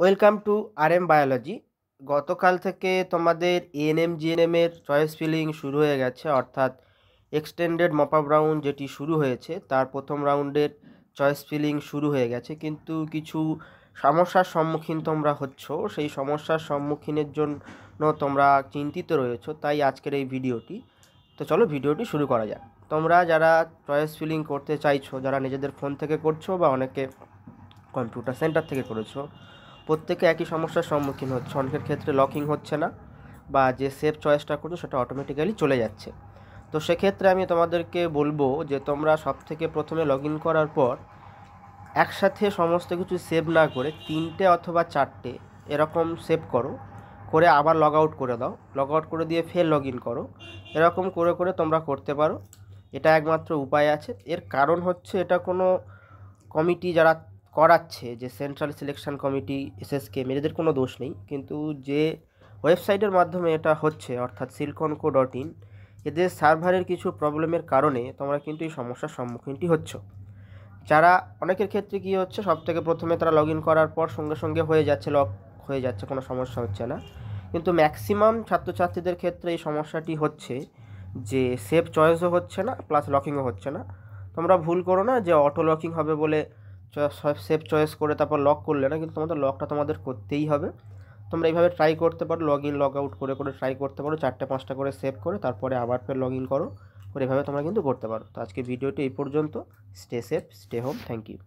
Welcome to R M biology গতকাল থেকে তোমাদের এএনএম জিএনএম এর চয়েস ফিলিং শুরু হয়ে গেছে, অর্থাৎ এক্সটেন্ডেড মপআপ রাউন্ড যেটি শুরু হয়েছে, তার প্রথম রাউন্ডের চয়েস ফিলিং শুরু হয়ে গেছে। কিন্তু কিছু সমস্যার সম্মুখীন তোমরা হচ্ছ, সেই সমস্যার সম্মুখীনের জন্য তোমরা চিন্তিত রয়েছো, তাই আজকের এই ভিডিওটি। তো চলো ভিডিওটি শুরু করা যাক। তোমরা যারা চয়েস ফিলিং করতে চাইছো, যারা নিজেদের ফোন থেকে করছ বা অনেকে কম্পিউটার সেন্টার থেকে করেছ, প্রত্যেকে একই সমস্যার সম্মুখীন হচ্ছে। অনেকের ক্ষেত্রে লকিং হচ্ছে না বা যে সেভ চয়েসটা করছ, সেটা অটোমেটিক্যালি চলে যাচ্ছে। তো সেক্ষেত্রে আমি তোমাদেরকে বলব যে, তোমরা সব থেকে প্রথমে লগ ইন করার পর একসাথে সমস্ত কিছু সেভ না করে তিনটে অথবা চারটে এরকম সেভ করো, করে আবার লগ আউট করে দাও। লগ আউট করে দিয়ে ফের লগ ইন করো। এরকম করে করে তোমরা করতে পারো। এটা একমাত্র উপায় আছে। এর কারণ হচ্ছে এটা কোনো কমিটি যারা করাচ্ছে, যে সেন্ট্রাল সিলেকশন কমিটি এসএসকে এদের কোনো দোষ নেই। কিন্তু যে ওয়েবসাইটের মাধ্যমে এটা হচ্ছে, অর্থাৎ সিলকনকো ডট ইন এদের সার্ভারের কিছু প্রবলেমের কারণে তোমরা কিন্তু এই সমস্যার সম্মুখীনটি হচ্ছ। যারা অনেকের ক্ষেত্রে কী হচ্ছে সব থেকে প্রথমে তারা লগ ইন করার পর সঙ্গে সঙ্গে হয়ে যাচ্ছে লক হয়ে যাচ্ছে, কোনো সমস্যা হচ্ছে না। কিন্তু ম্যাক্সিমাম ছাত্রছাত্রীদের ক্ষেত্রে এই সমস্যাটি হচ্ছে যে সেভ চয়েসও হচ্ছে না প্লাস লকিংও হচ্ছে না। তোমরা ভুল করো না যে অটো লকিং হবে বলে সেভ চয়েস করে তারপর লক করলে না, কিন্তু তোমাদের লকটা তোমাদের করতেই হবে। তোমরা এইভাবে ট্রাই করতে পারো লগ ইন লগ আউট করে করে ট্রাই করতে পারো, চারটে, পাঁচটা করে সেভ করে, তারপরে আবার ফের লগ ইন করো। করে এভাবে তোমরা কিন্তু করতে পারো। তো আজকে ভিডিওটি এই পর্যন্ত। Stay safe stay home thank you